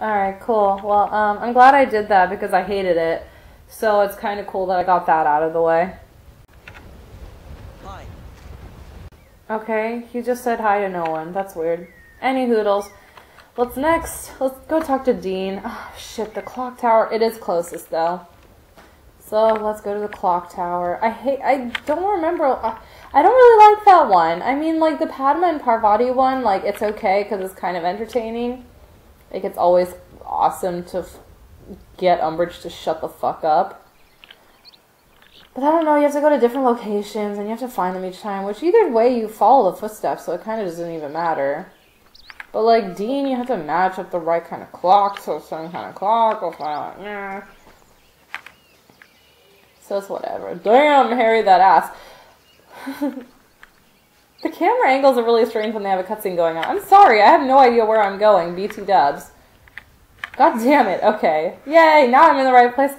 Alright, cool. Well, um, I'm glad I did that because I hated it. So it's kind of cool that I got that out of the way. Hi. Okay, he just said hi to no one. That's weird. Any hoodles. What's next? Let's go talk to Dean. Oh, shit, the clock tower. It is closest, though. So let's go to the clock tower. I hate. I don't remember. I, I don't really like that one. I mean, like the Padma and Parvati one. Like it's okay because it's kind of entertaining. Like it's always awesome to get Umbridge to shut the fuck up. But I don't know. You have to go to different locations and you have to find them each time. Which either way, you follow the footsteps, so it kind of doesn't even matter. But like Dean, you have to match up the right kind of clock, so some kind of clock. Or like, yeah. So it's whatever. Damn, Harry, that ass. the camera angles are really strange when they have a cutscene going on. I'm sorry, I have no idea where I'm going. BT dubs. God damn it. Okay. Yay, now I'm in the right place.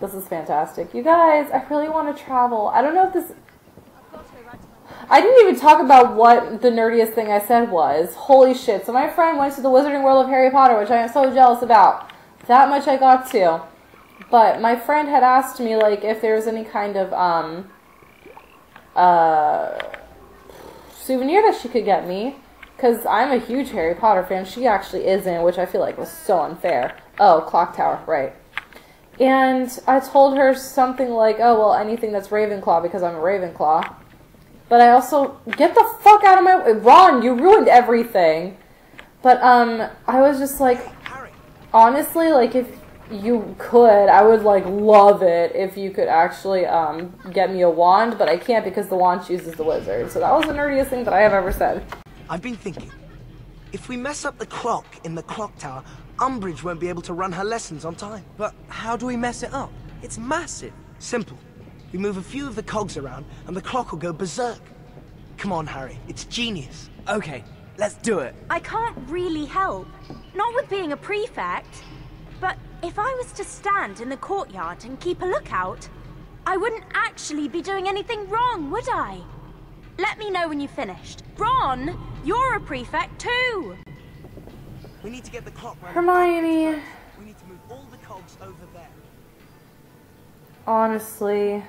This is fantastic. You guys, I really want to travel. I don't know if this. I didn't even talk about what the nerdiest thing I said was. Holy shit. So, my friend went to the Wizarding World of Harry Potter, which I am so jealous about. That much I got to. But my friend had asked me like if there was any kind of um uh souvenir that she could get me because I'm a huge Harry Potter fan. She actually isn't, which I feel like was so unfair. Oh, clock tower, right. And I told her something like, "Oh, well, anything that's Ravenclaw because I'm a Ravenclaw." But I also get the fuck out of my way. Ron, you ruined everything. But um I was just like honestly, like if you could, I would like love it if you could actually um, get me a wand, but I can't because the wand chooses the wizard. So that was the nerdiest thing that I have ever said. I've been thinking. If we mess up the clock in the clock tower, Umbridge won't be able to run her lessons on time. But how do we mess it up? It's massive. Simple. We move a few of the cogs around, and the clock will go berserk. Come on, Harry. It's genius. Okay, let's do it. I can't really help. Not with being a prefect. But if I was to stand in the courtyard and keep a lookout, I wouldn't actually be doing anything wrong, would I? Let me know when you've finished. Ron, you're a prefect too! We need to get the clock running. Hermione, We need to move all the cogs over there. honestly.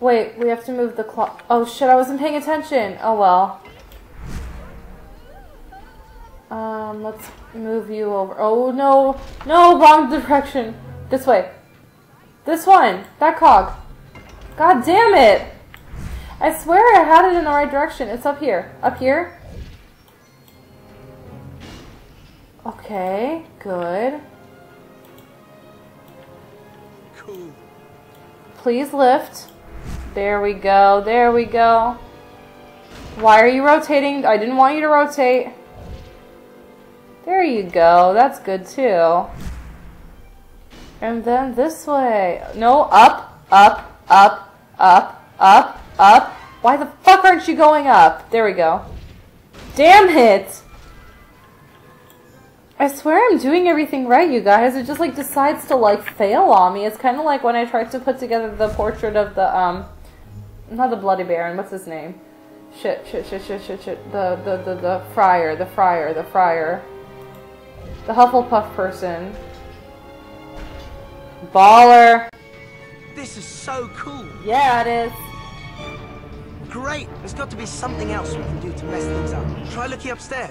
Wait, we have to move the clock. Oh shit, I wasn't paying attention. Oh well. Um, let's move you over. Oh no, no, wrong direction. This way. This one. That cog. God damn it. I swear I had it in the right direction. It's up here. Up here. Okay, good. Cool. Please lift. There we go. There we go. Why are you rotating? I didn't want you to rotate. There you go. That's good too. And then this way. No, up, up, up, up, up, up. Why the fuck aren't you going up? There we go. Damn it! I swear I'm doing everything right, you guys. It just like decides to like fail on me. It's kind of like when I tried to put together the portrait of the um, not the Bloody Baron. What's his name? Shit, shit, shit, shit, shit, shit. The the the the friar, the friar, the friar, the Hufflepuff person. Baller. This is so cool. Yeah, it is. Great. There's got to be something else we can do to mess things up. Try looking upstairs.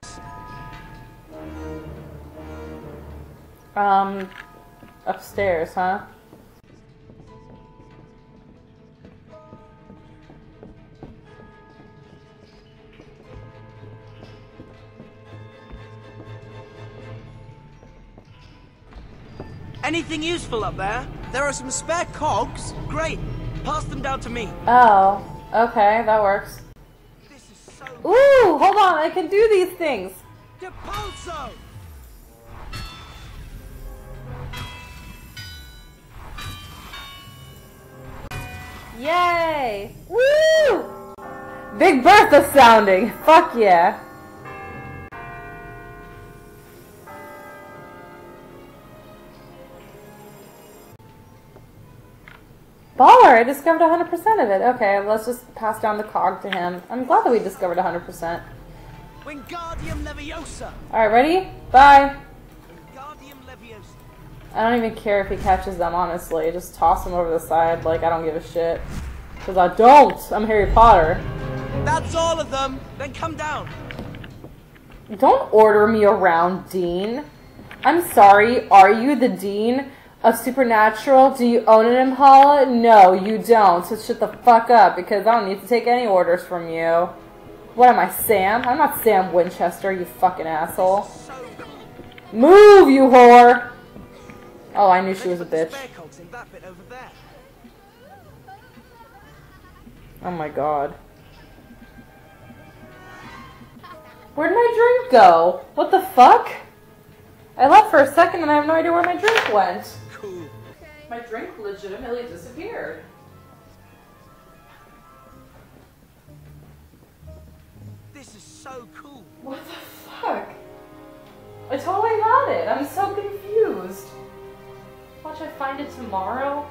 Um, upstairs, huh? Anything useful up there? There are some spare cogs. Great. Pass them down to me. Oh, okay, that works. This is so. Ooh, hold on, I can do these things. Depulso! Yay! Woo! Big Bertha sounding. Fuck yeah. Baller, I discovered 100% of it. Okay, let's just pass down the cog to him. I'm glad that we discovered 100%. Wingardium Leviosa! Alright, ready? Bye. Wingardium Leviosa. I don't even care if he catches them, honestly. Just toss them over the side, like, I don't give a shit. Because I don't! I'm Harry Potter. That's all of them! Then come down! Don't order me around, Dean. I'm sorry, are you the Dean of Supernatural? Do you own an Impala? No, you don't. So shut the fuck up, because I don't need to take any orders from you. What am I, Sam? I'm not Sam Winchester, you fucking asshole. Move, you whore! Oh, I knew she was a bitch. Oh my god. Where'd my drink go? What the fuck? I left for a second and I have no idea where my drink went. My drink legitimately disappeared. This is so cool. What the fuck? I totally got it. I'm so confused. Watch I find it tomorrow.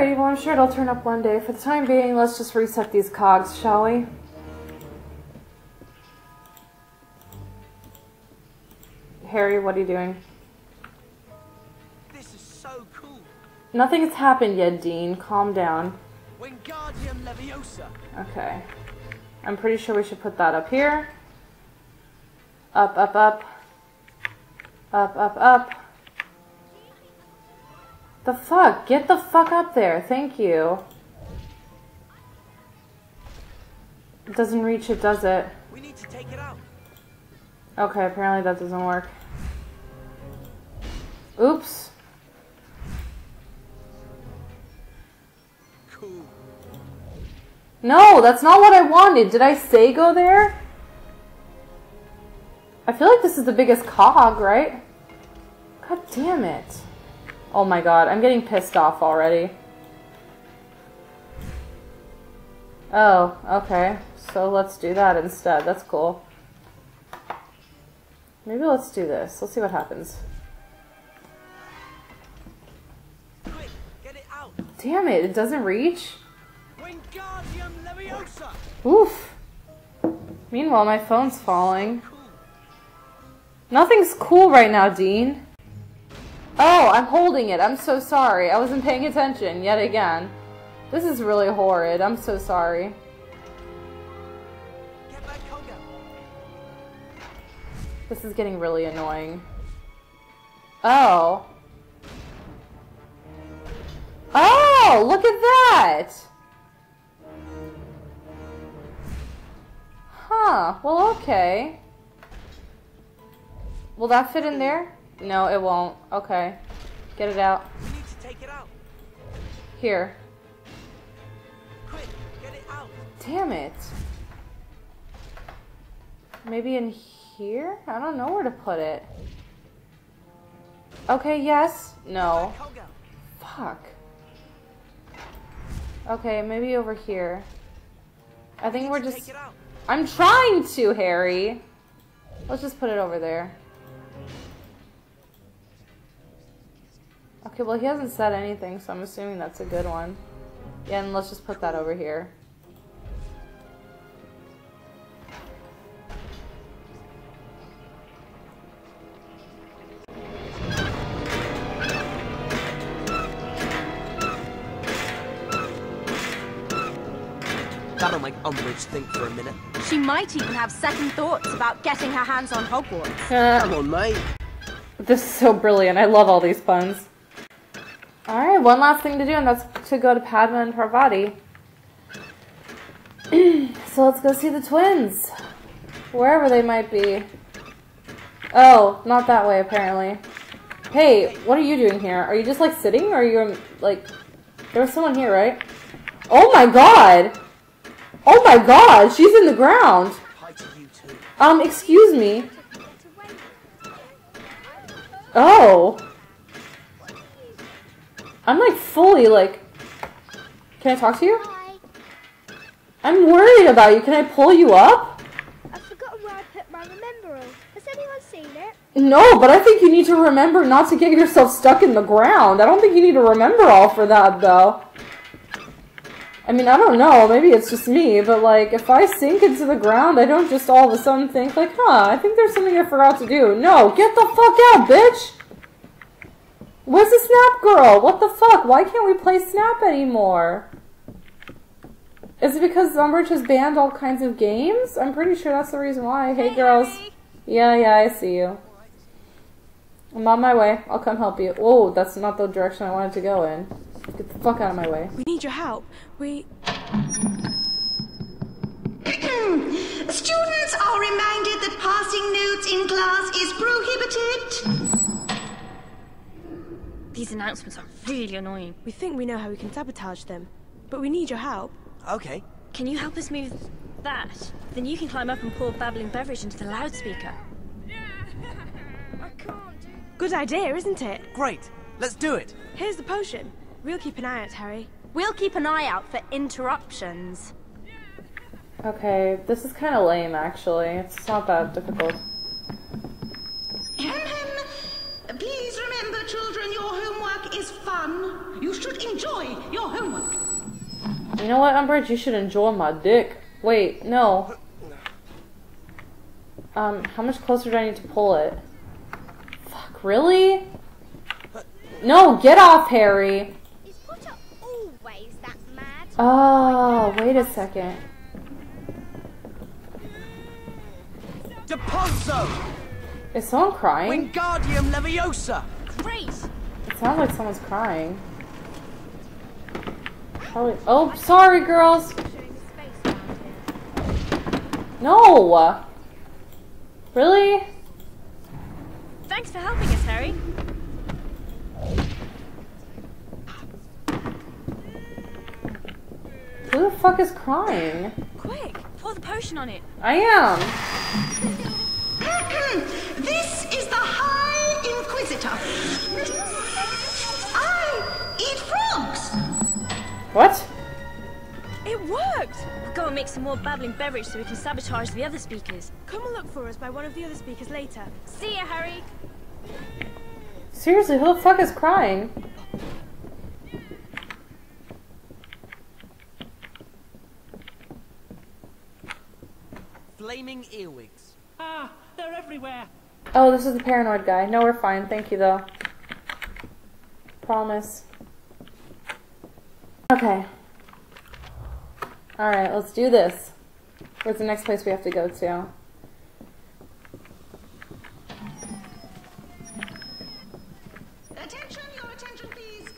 Alrighty, well I'm sure it'll turn up one day. For the time being, let's just reset these cogs, shall we? Harry, what are you doing? This is so cool. Nothing's happened yet, Dean. Calm down. Wingardium Leviosa. Okay. I'm pretty sure we should put that up here. Up, up, up. Up, up, up. The fuck? Get the fuck up there. Thank you. It doesn't reach it, does it? We need to take it out. Okay, apparently that doesn't work. Oops. Cool. No, that's not what I wanted. Did I say go there? I feel like this is the biggest cog, right? God damn it. Oh my god, I'm getting pissed off already. Oh, okay. So let's do that instead. That's cool. Maybe let's do this. Let's see what happens. Damn it, it doesn't reach? Oof. Meanwhile, my phone's falling. Nothing's cool right now, Dean. Oh, I'm holding it. I'm so sorry. I wasn't paying attention yet again. This is really horrid. I'm so sorry. Get that cog. This is getting really annoying. Oh. Oh, look at that! Huh, well, okay. Will that fit in there? No, it won't. Okay. Get it out. We need to take it out. Here. Quick, get it out. Damn it. Maybe in here? I don't know where to put it. Okay, yes. No. Fuck. Okay, maybe over here. I think we're just. Take it out. I'm trying to, Harry. Let's just put it over there. Okay, well, he hasn't said anything, so I'm assuming that's a good one. Yeah, and let's just put that over here. That'll make Umbridge think for a minute. She might even have second thoughts about getting her hands on Hogwarts. Come on, mate. This is so brilliant. I love all these puns. Alright, one last thing to do, and that's to go to Padma and Parvati. so let's go see the twins. Wherever they might be. Oh, not that way, apparently. Hey, what are you doing here? Are you just, like, sitting, or are you, like... There was someone here, right? Oh my god! Oh my god, she's in the ground! Um, excuse me. Oh. I'm like fully like. Can I talk to you? Hi. I'm worried about you. Can I pull you up? I've forgotten where I put my remote. No, but I think you need to remember not to get yourself stuck in the ground. I don't think you need to remember all for that, though. I mean, I don't know. Maybe it's just me, but like, if I sink into the ground, I don't just all of a sudden think, like, huh, I think there's something I forgot to do. No, get the fuck out, bitch! Where's the Snap Girl? What the fuck? Why can't we play Snap anymore? Is it because Umbridge has banned all kinds of games? I'm pretty sure that's the reason why. Hey, girls. Yeah, yeah, I see you. I'm on my way. I'll come help you. Whoa, that's not the direction I wanted to go in. Get the fuck out of my way. We need your help. We. Students are reminded that passing notes in class is prohibited. These announcements are really annoying. We think we know how we can sabotage them, but we need your help. Okay. Can you help us move that? Then you can climb up and pour babbling beverage into the loudspeaker. Good idea, isn't it? Great. Let's do it. Here's the potion. We'll keep an eye out, Harry. We'll keep an eye out for interruptions. Okay, this is kind of lame, actually. It's not that difficult. Ahem. Please remember, children, your homework is fun. You should enjoy your homework. You know what, Umbridge? You should enjoy my dick. Wait, no. Um, how much closer do I need to pull it? Fuck, really? No, get off, Harry! Is Potter always that mad? Oh, wait a second. Depulso! Is someone crying? Wingardium Leviosa! Great! It sounds like someone's crying. Probably. Oh, sorry, girls. No. Really? Thanks for helping us, Harry. Who the fuck is crying? Quick, pour the potion on it. I am. this is the High Inquisitor. What? It worked! We'll go and make some more babbling beverage so we can sabotage the other speakers. Come and look for us by one of the other speakers later. See ya, Harry. Seriously, who the fuck is crying? Flaming earwigs. Ah, they're everywhere. Oh, this is the paranoid guy. No, we're fine. Thank you, though. Promise. Okay. Alright, let's do this. Where's the next place we have to go to? Attention, your attention, please.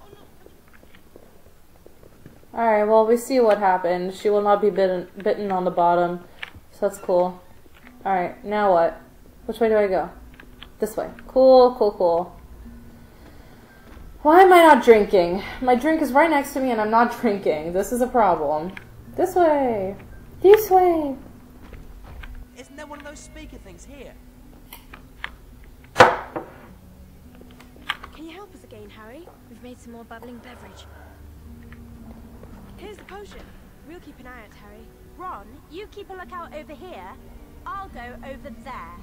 Or oh, not. Alright, well, we see what happened. She will not be bitten, bitten on the bottom. So that's cool. Alright, now what? Which way do I go? This way. Cool, cool, cool. Why am I not drinking? My drink is right next to me and I'm not drinking. This is a problem. This way. This way. Isn't there one of those speaker things here? Can you help us again, Harry? We've made some more bubbling beverage. Here's the potion. We'll keep an eye out, Harry. Ron, you keep a lookout over here. I'll go over there.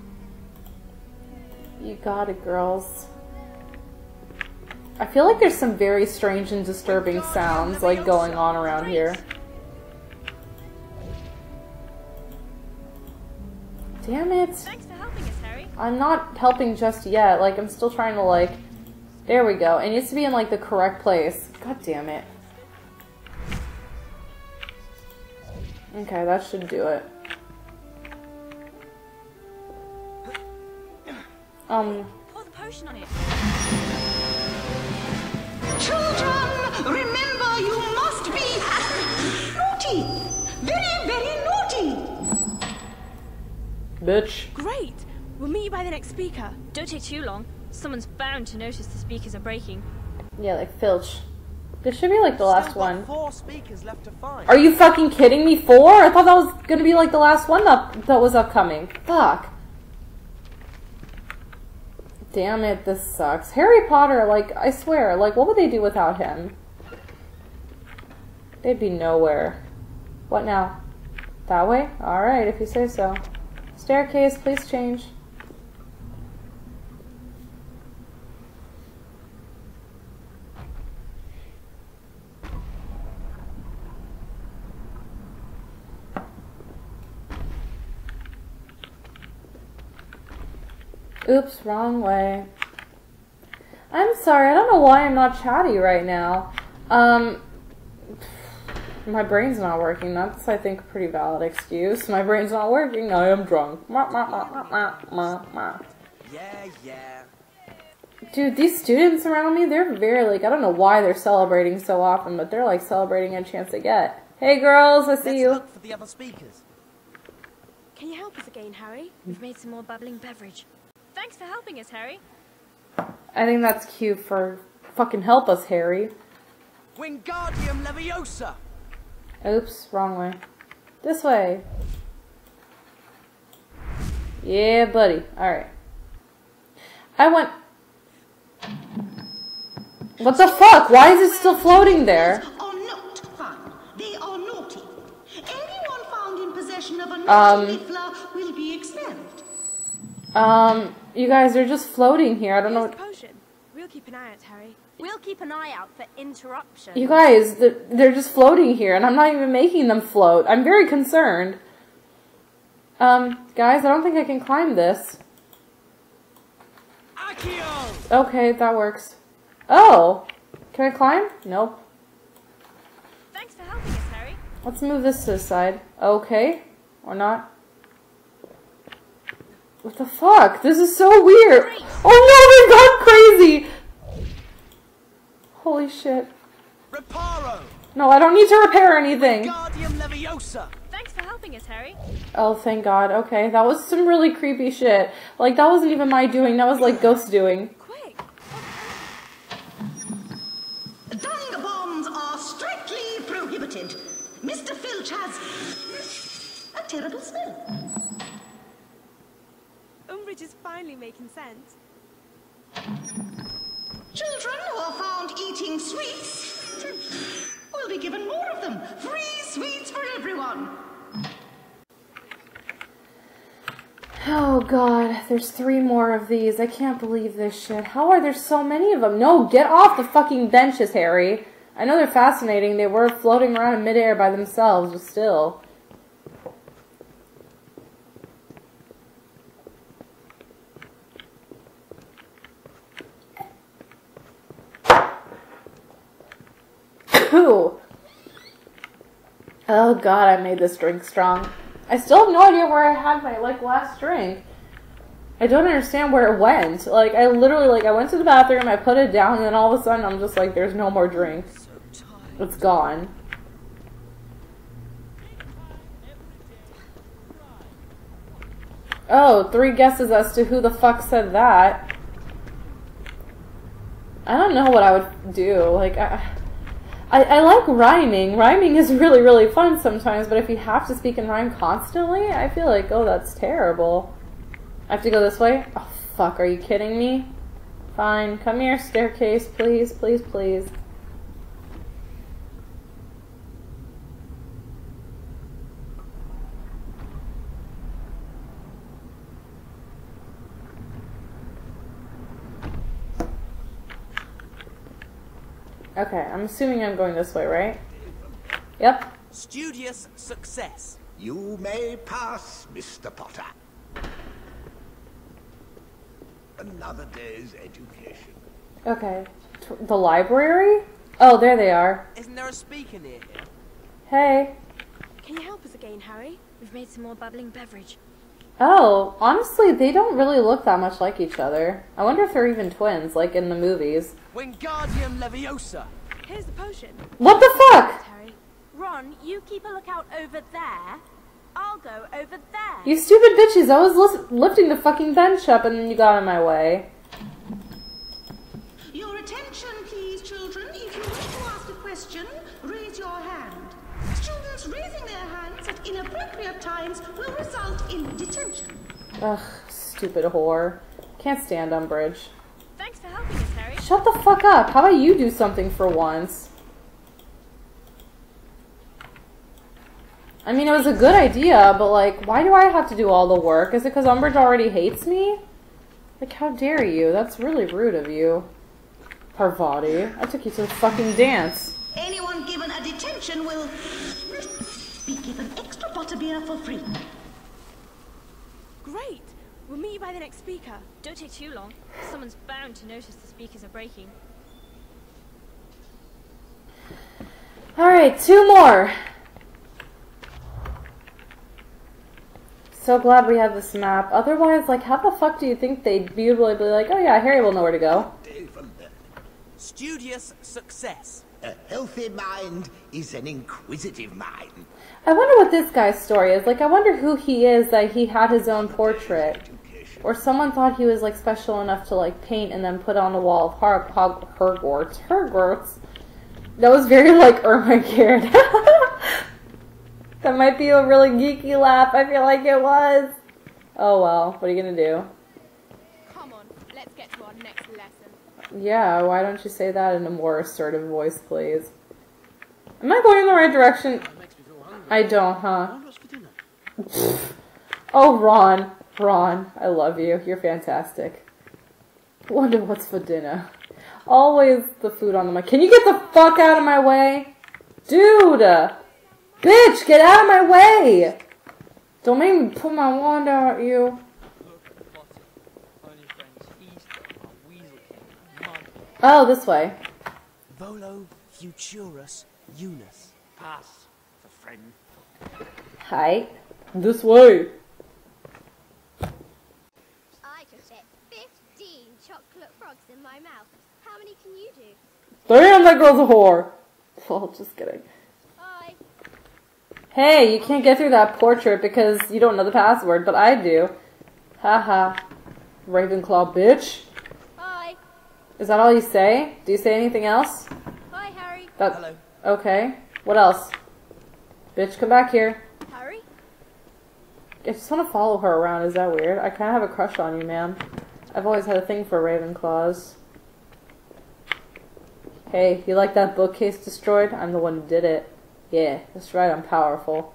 You got it, girls. I feel like there's some very strange and disturbing sounds like going on around here. Damn it. Thanks for helping us, Harry. I'm not helping just yet. Like, I'm still trying to, like... There we go. It needs to be in, like, the correct place. God damn it. Okay, that should do it. Um, Pour the potion on it. Children, remember you must be naughty. Very, very naughty. bitch. Great! We'll meet you by the next speaker. Don't take too long. Someone's bound to notice the speakers are breaking. Yeah, like Filch. This should be, like, the last Still one. Four speakers left to find. Are you fucking kidding me? Four? I thought that was gonna be, like, the last one that, that was upcoming. Fuck. Damn it, this sucks. Harry Potter, like, I swear, like, what would they do without him? They'd be nowhere. What now? That way? Alright, if you say so. Staircase, please change. Oops, wrong way. I'm sorry, I don't know why I'm not chatty right now. Um, my brain's not working. That's, I think, a pretty valid excuse. My brain's not working. I am drunk. Ma, ma, ma, ma, ma, ma, ma. Yeah, yeah. Dude, these students around me, they're very, like, I don't know why they're celebrating so often, but they're, like, celebrating a chance they get. Hey, girls, I see Let's you. look for the other speakers. Can you help us again, Harry? We've made some more bubbling beverage. Thanks for helping us, Harry. I think that's cute for fucking help us, Harry. Wingardium Leviosa! Oops, wrong way. This way. Yeah, buddy. Alright. I went. What the fuck? Why is it still floating there? Are Um, you guys are just floating here. I don't know. Here's the What... potion. We'll keep an eye out, Harry. We'll keep an eye out for interruptions. You guys, they're, they're just floating here, and I'm not even making them float. I'm very concerned. Um, guys, I don't think I can climb this. Accio! Okay, that works. Oh! Can I climb? Nope. Thanks for helping us, Harry. Let's move this to the side. Okay. Or not. What the fuck? This is so weird. Oh no, they've gone crazy! Holy shit. Reparo! No, I don't need to repair anything. Thanks for helping us, Harry. Oh, thank god. Okay, that was some really creepy shit. Like, that wasn't even my doing. That was like Ghost doing. Three more of these. I can't believe this shit. How are there so many of them? No, get off the fucking benches, Harry. I know they're fascinating. They were floating around in midair by themselves, but still. Ooh. Oh god, I made this drink strong. I still have no idea where I had my like last drink. I don't understand where it went. Like I literally like I went to the bathroom, I put it down, and then all of a sudden I'm just like, there's no more drink. It's gone. Oh, three guesses as to who the fuck said that. I don't know what I would do. Like I I, I like rhyming. Rhyming is really, really fun sometimes, but if you have to speak in rhyme constantly, I feel like, oh, that's terrible. I have to go this way? Oh, fuck, are you kidding me? Fine, come here, staircase, please, please, please. Okay, I'm assuming I'm going this way, right? Yep. Studious success. You may pass, Mr. Potter. Another day's education. Okay. T- the library? Oh, there they are. Isn't there a speaker near here? Hey. Can you help us again, Harry? We've made some more bubbling beverage. Oh, honestly, they don't really look that much like each other. I wonder if they're even twins, like in the movies. Wingardium Leviosa! Here's the potion. What the fuck? Harry. Ron, you keep a lookout over there. I'll go over there. You stupid bitches, I was lis- lifting the fucking bench up and then you got in my way. Your attention, please, children. If you wish to ask a question, raise your hand. Students raising their hands at inappropriate times will result in detention. Ugh, stupid whore. Can't stand Umbridge. Thanks for helping us, Harry. Shut the fuck up. How about you do something for once? I mean, it was a good idea, but like, why do I have to do all the work? Is it because Umbridge already hates me? Like, how dare you? That's really rude of you. Parvati, I took you to the fucking dance. Anyone given a detention will be given extra butterbeer for free. Great! We'll meet you by the next speaker. Don't take too long. Someone's bound to notice the speakers are breaking. Alright, two more. So glad we had this map. Otherwise, like, how the fuck do you think they'd be able to be like, oh yeah, Harry will know where to go? Day for learning. Studious success. A healthy mind is an inquisitive mind. I wonder what this guy's story is. Like, I wonder who he is that he had his own portrait. Or someone thought he was, like, special enough to, like, paint and then put on the wall of Har- Hog- Hogwarts. Hogwarts. That was very, like, oh Ermengarde. That might be a really geeky laugh. I feel like it was. Oh, well. What are you gonna do? Come on, let's get to our next lesson. Yeah, why don't you say that in a more assertive voice, please? Am I going in the right direction? I don't, huh? Oh, Ron. Ron, I love you. You're fantastic. Wonder what's for dinner. Always the food on the mic. Can you get the fuck out of my way? Dude! Bitch, get out of my way! Don't make me put my wand out at you. Oh, this way. Volo Futurus Unus. Pass for friend. Hi. This way. I just hit 15 chocolate frogs in my mouth. How many can you do? Damn, that girl's a whore. Well, just kidding. Bye. Hey, you can't get through that portrait because you don't know the password, but I do. Haha. Ravenclaw bitch. Bye. Is that all you say? Do you say anything else? Hi, Harry. That, Hello. Okay. What else? Bitch, come back here. Harry? I just want to follow her around. Is that weird? I kind of have a crush on you, man. I've always had a thing for Ravenclaws. Hey, you like that bookcase destroyed? I'm the one who did it. Yeah, that's right, I'm powerful.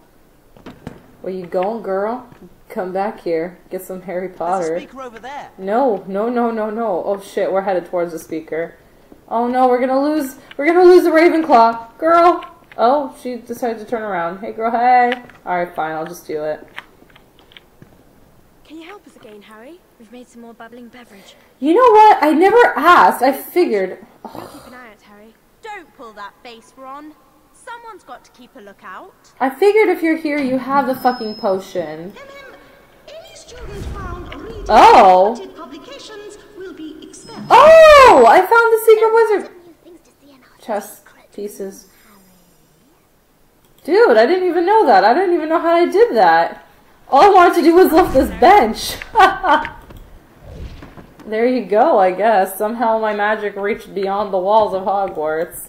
Where you going, girl? Come back here. Get some Harry There's a Potter. speaker over there. No, no, no, no, no. Oh shit, we're headed towards the speaker. Oh no, we're gonna lose. We're gonna lose the Ravenclaw, girl. Oh, she decided to turn around. Hey, girl. Hey. All right, fine. I'll just do it. Can you help us again, Harry? We've made some more bubbling beverage. You know what? I never asked. I figured. We'll keep an eye out, Harry. Don't pull that face, Ron. Someone's got to keep a lookout. I figured if you're here, you have the fucking potion. Any student found reading Oh. related publications will be expelled. Oh, I found the secret wizard Some new things to see in our chess pieces. Dude, I didn't even know that. I didn't even know how I did that. All I wanted to do was lift this bench. there you go, I guess. Somehow my magic reached beyond the walls of Hogwarts.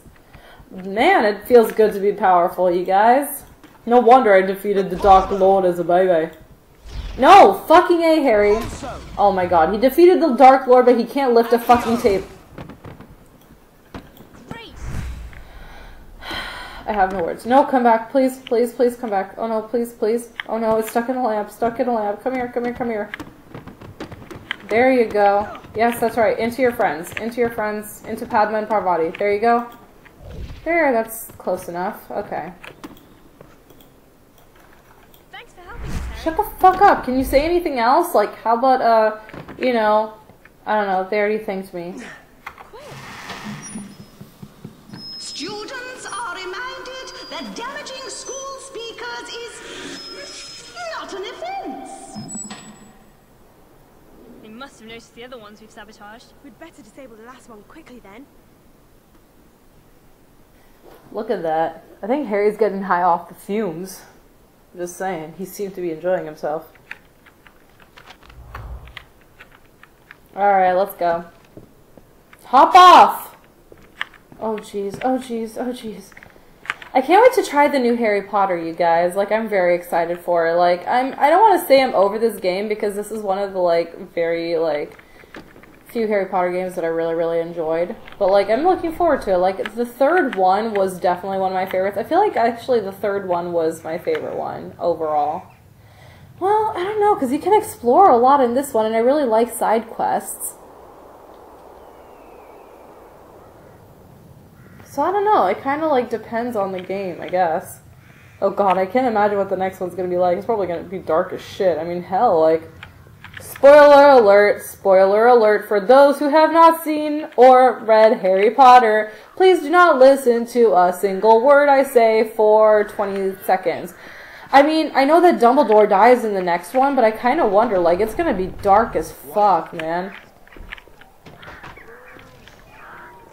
Man, it feels good to be powerful, you guys. No wonder I defeated the Dark Lord as a baby. No, fucking A, Harry. Oh my god, he defeated the Dark Lord, but he can't lift a fucking tape. I have no words. No, come back. Please, please, please come back. Oh no, please, please. Oh no, it's stuck in a lamp. Stuck in a lamp. Come here, come here, come here. There you go. Yes, that's right. Into your friends. Into your friends. Into Padma and Parvati. There you go. There, that's close enough. Okay. Thanks for helping us, Shut the fuck up. Can you say anything else? Like, how about, uh, you know, I don't know. They already thanked me. Quick students are reminded that damaging school speakers is not an offense. They must have noticed the other ones we've sabotaged. We'd better disable the last one quickly then. Look at that. I think Harry's getting high off the fumes. Just saying. He seemed to be enjoying himself. Alright, let's go. Hop off! Oh jeez, oh jeez, oh jeez. I can't wait to try the new Harry Potter, you guys. Like, I'm very excited for it. Like, I'm, I don't want to say I'm over this game because this is one of the, like, very, like, few Harry Potter games that I really, really enjoyed. But like, I'm looking forward to it. Like, the third one was definitely one of my favorites. I feel like actually the third one was my favorite one overall. Well, I don't know, because you can explore a lot in this one, and I really like side quests. So I don't know. It kind of like depends on the game, I guess. Oh god, I can't imagine what the next one's gonna be like. It's probably gonna be dark as shit. I mean, hell, like Spoiler alert, spoiler alert for those who have not seen or read Harry Potter. Please do not listen to a single word I say for 20 seconds. I mean, I know that Dumbledore dies in the next one, but I kind of wonder, like, it's gonna be dark as fuck, man.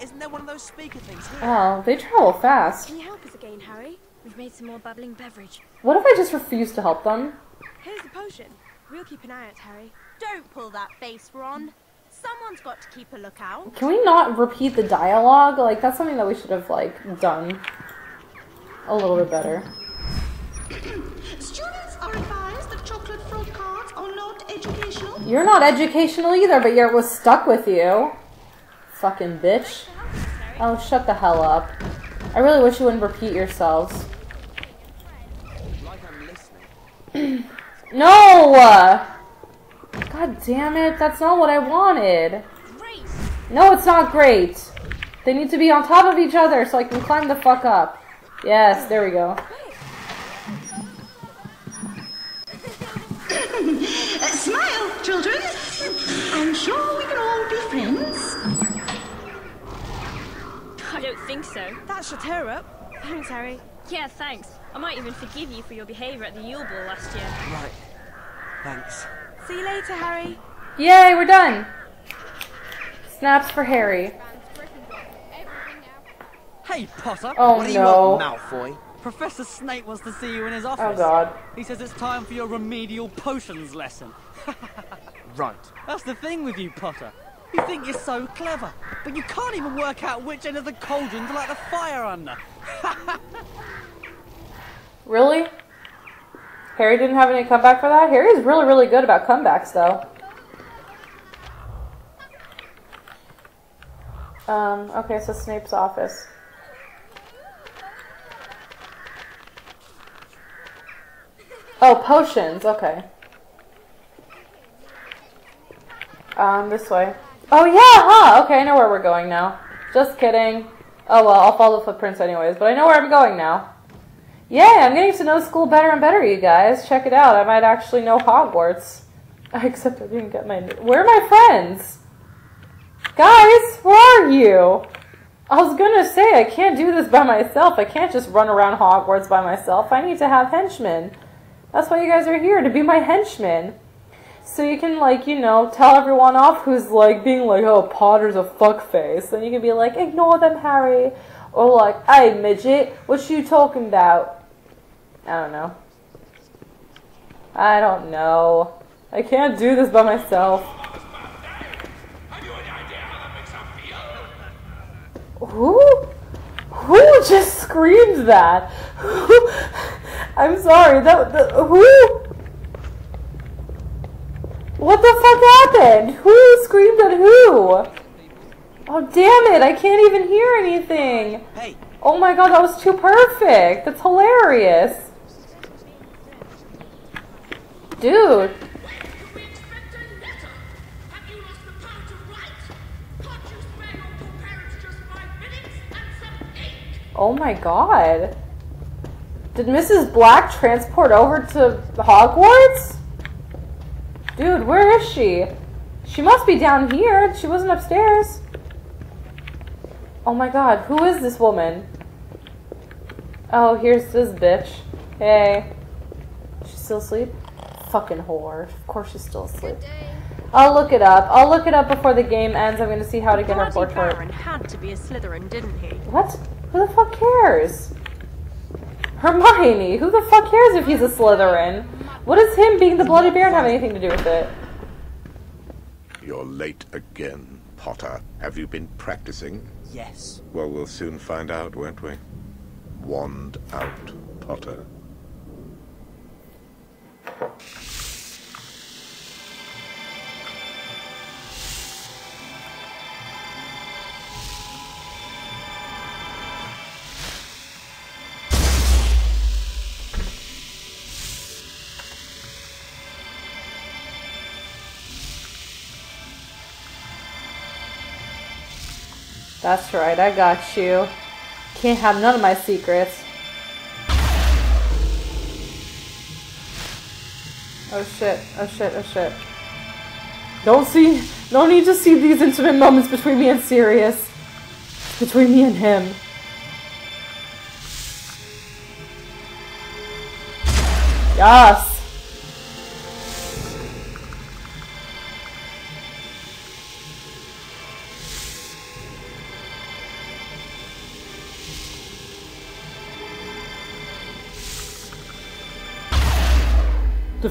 Isn't there one of those speaker things here? Oh, they travel fast. Can you help us again, Harry? We've made some more bubbling beverage. What if I just refuse to help them? Here's the potion. We'll keep an eye out, Harry. Don't pull that face, Ron. Someone's got to keep a lookout. Can we not repeat the dialogue? Like, that's something that we should have, like, done a little bit better. Students are advised that chocolate fruit cards are not educational. You're not educational either, but yet was stuck with you. Fucking bitch. Oh, shut the hell up. I really wish you wouldn't repeat yourselves. Like I'm listening. No! God damn it, that's not what I wanted. No, it's not great. They need to be on top of each other so I can climb the fuck up. Yes, there we go. Smile, children. I'm sure we can all be friends. I don't think so. That should tear up. Thanks, Harry. Yeah, thanks. I might even forgive you for your behaviour at the Yule Ball last year. Right. Thanks. See you later, Harry. Yay, we're done. Snaps for Harry. Hey, Potter. Oh what do you no. want, Malfoy? Professor Snape wants to see you in his oh, office. Oh god. He says it's time for your remedial potions lesson. Right. That's the thing with you, Potter. You think you're so clever, but you can't even work out which end of the cauldron to light the fire under. Really? Harry didn't have any comeback for that? Harry's really, really good about comebacks, though. Um, okay, so Snape's office. Oh, potions, okay. Um, this way. Oh, yeah, huh, okay, I know where we're going now. Just kidding. Oh, well, I'll follow the footprints anyways, but I know where I'm going now. Yeah, I'm getting to know school better and better, you guys. Check it out. I might actually know Hogwarts. Except I didn't get my. Where are my friends? Guys, where are you? I was gonna say, I can't do this by myself. I can't just run around Hogwarts by myself. I need to have henchmen. That's why you guys are here, to be my henchmen. So you can, like, you know, tell everyone off who's, like, being like, oh, Potter's a fuckface. And you can be like, ignore them, Harry. Or, like, hey, midget, what you talking about? I don't know. I don't know. I can't do this by myself. Who? Who just screamed that? Who? I'm sorry. That, that who? What the fuck happened? Who screamed at who? Oh damn it! I can't even hear anything. Hey, Oh my god, that was too perfect. That's hilarious. Dude. Oh my god. Did Mrs. Black transport over to Hogwarts? Dude, where is she? She must be down here. She wasn't upstairs. Oh my god, who is this woman? Oh, here's this bitch. Hey. She's still asleep? Fucking whore. Of course she's still asleep. I'll look it up. I'll look it up before the game ends. I'm gonna see how to get her Barty portrait. Baron had to be a Slytherin, didn't he? What? Who the fuck cares? Hermione, who the fuck cares if he's a Slytherin? What does him being the Bloody Baron have anything to do with it? You're late again, Potter. Have you been practicing? yes. Well, we'll soon find out, won't we? Wand out, Potter. That's right, I got you. Can't have none of my secrets. Oh shit, oh shit, oh shit. Don't see, no need to see these intimate moments between me and Sirius. Between me and him. Yes.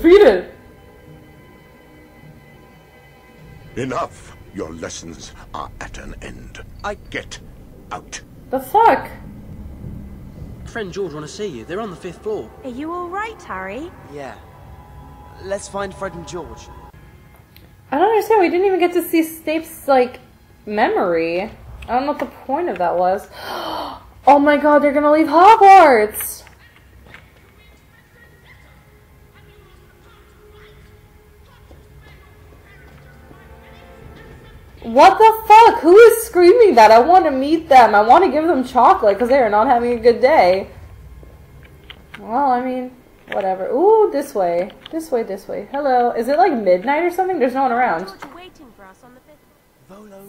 Defeated! Enough! Your lessons are at an end. I... Get out. The fuck? Friend George want to see you. They're on the fifth floor. Are you alright, Harry? Yeah. Let's find Fred and George. I don't understand. We didn't even get to see Snape's, like, memory. I don't know what the point of that was. Oh my god, they're gonna leave Hogwarts! What the fuck? Who is screaming that? I want to meet them. I want to give them chocolate because they are not having a good day. Well, I mean, whatever. Ooh, this way. This way, this way. Hello. Is it like midnight or something? There's no one around.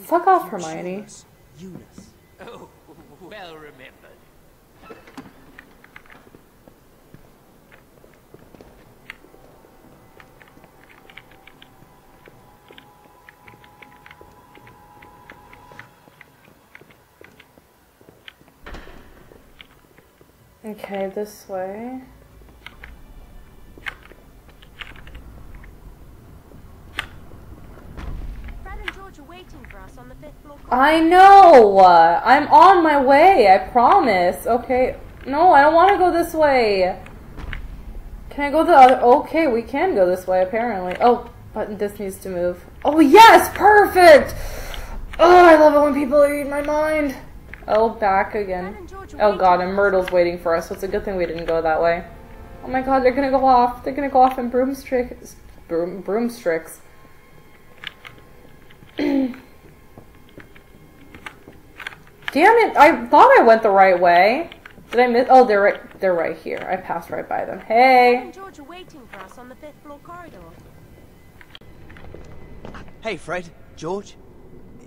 Fuck off, Hermione. Eunice. Oh, well remembered. Okay, this way. Fred and George are waiting for us on the fifth floor. I know! I'm on my way, I promise. Okay. No, I don't want to go this way. Can I go the other? Okay, we can go this way, apparently. Oh, but this needs to move. Oh, yes! Perfect! Oh, I love it when people read my mind. Oh, back again. Oh god, and Myrtle's waiting for us, so it's a good thing we didn't go that way. Oh my god, they're gonna go off. They're gonna go off in broomsticks. Broom, broomsticks. Damn it! I thought I went the right way. Did I miss? Oh, they're right. They're right here. I passed right by them. Hey. George are waiting for us on the fifth floor corridor. Hey, Fred. George.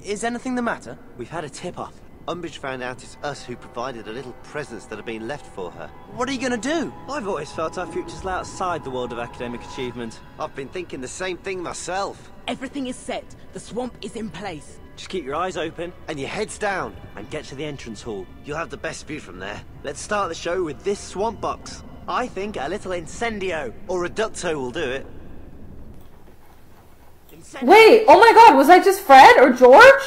Is anything the matter? We've had a tip-off. Umbridge found out it's us who provided the little presents that have been left for her. What are you gonna do? I've always felt our futures lay outside the world of academic achievement. I've been thinking the same thing myself. Everything is set. The swamp is in place. Just keep your eyes open. And your heads down. And get to the entrance hall. You'll have the best view from there. Let's start the show with this swamp box. I think a little incendio or reducto will do it. Wait. Oh my god, was I just Fred or George?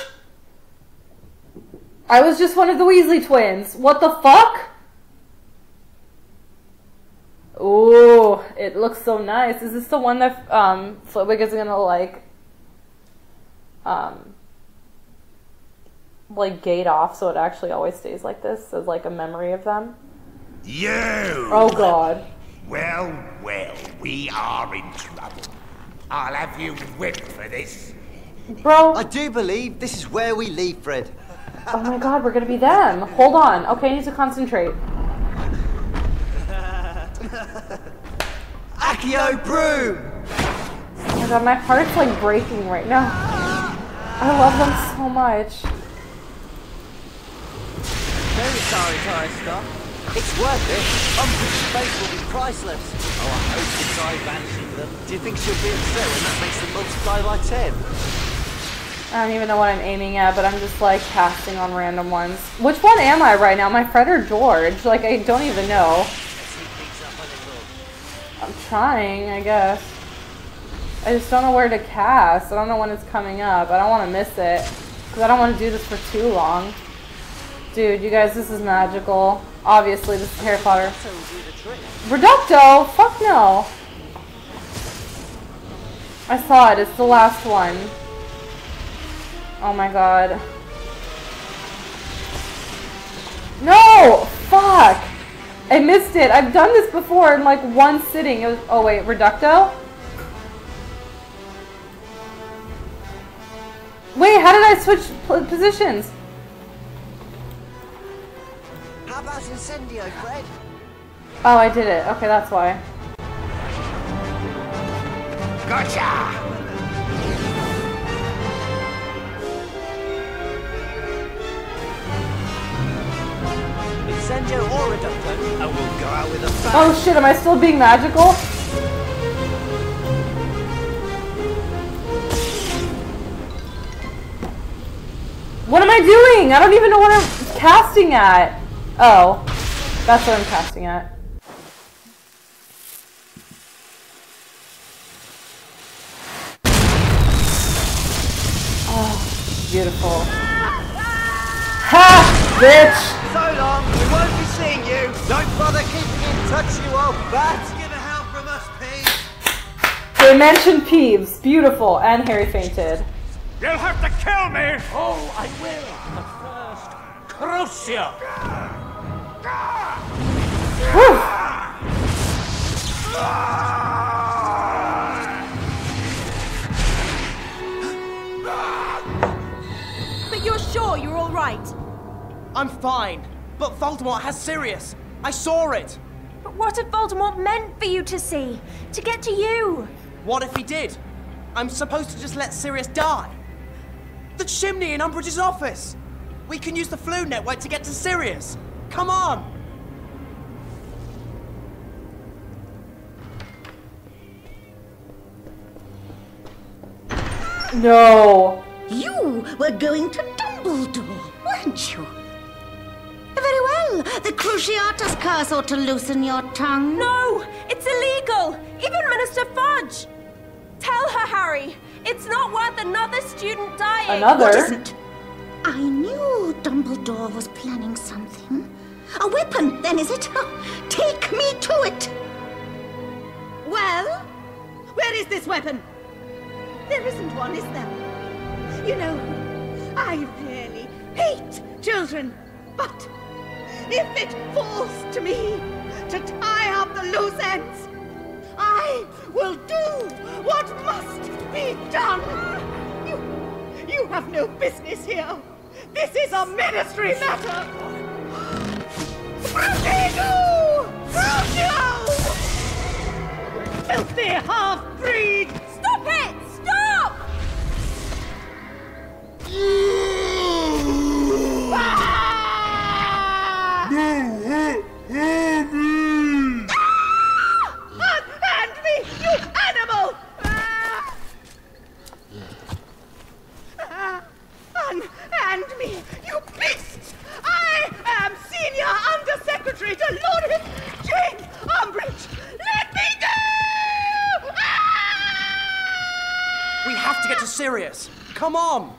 I was just one of the Weasley twins. What the fuck? Ooh, it looks so nice. Is this the one that um, Flitwick is gonna like, um, like gate off so it actually always stays like this as like a memory of them? You! Oh god. Well, well, we are in trouble. I'll have you whipped for this. Bro. I do believe this is where we leave Fred. Oh my god, we're gonna be them. Hold on. Okay, I need to concentrate. Accio Broom! Oh my god, my heart's like breaking right now. I love them so much. Very sorry, Toy It's worth it. Umbridge's face will be priceless. Oh, I hope to try vanishing them. Do you think she'll be upset when that makes them multiply by ten? I don't even know what I'm aiming at, but I'm just like casting on random ones. Which one am I right now? My Fred or George? Like, I don't even know. I'm trying, I guess. I just don't know where to cast. I don't know when it's coming up. I don't want to miss it. Because I don't want to do this for too long. Dude, you guys, this is magical. Obviously, this is Harry Potter. Reducto? Fuck no. I saw it. It's the last one. Oh my god. No! Fuck! I missed it. I've done this before in like one sitting. It was, oh wait, Reducto? Wait, how did I switch positions? How about incendio, Fred? Oh, I did it. Okay, that's why. Gotcha! And we'll go out with a. Oh shit, am I still being magical? What am I doing? I don't even know what I'm casting at. Oh, that's what I'm casting at. Oh, beautiful. Ha! Bitch! So long, we won't be seeing you. Don't bother keeping in touch, you old bat. Get a help from us, Peeves. They mentioned Peeves. Beautiful. And Harry fainted. You'll have to kill me! Oh, I will. But first, Crucio! But you're sure you're all right? I'm fine, but Voldemort has Sirius. I saw it. But what if Voldemort meant for you to see? To get to you? What if he did? I'm supposed to just let Sirius die. The chimney in Umbridge's office. We can use the Floo network to get to Sirius. Come on. No. You were going to Dumbledore, weren't you? Very well. The Cruciatus curse ought to loosen your tongue. No! It's illegal! Even Minister Fudge! Tell her, Harry! It's not worth another student dying! Another? What isn't? I knew Dumbledore was planning something. A weapon, then, is it? Take me to it. Well, where is this weapon? There isn't one, is there? You know, I really hate children, but if it falls to me to tie up the loose ends, I will do what must be done. You, you have no business here. This is a ministry matter. Crucigo! Crucio! Filthy half-breed! Stop it! Stop! Sirius. Come on.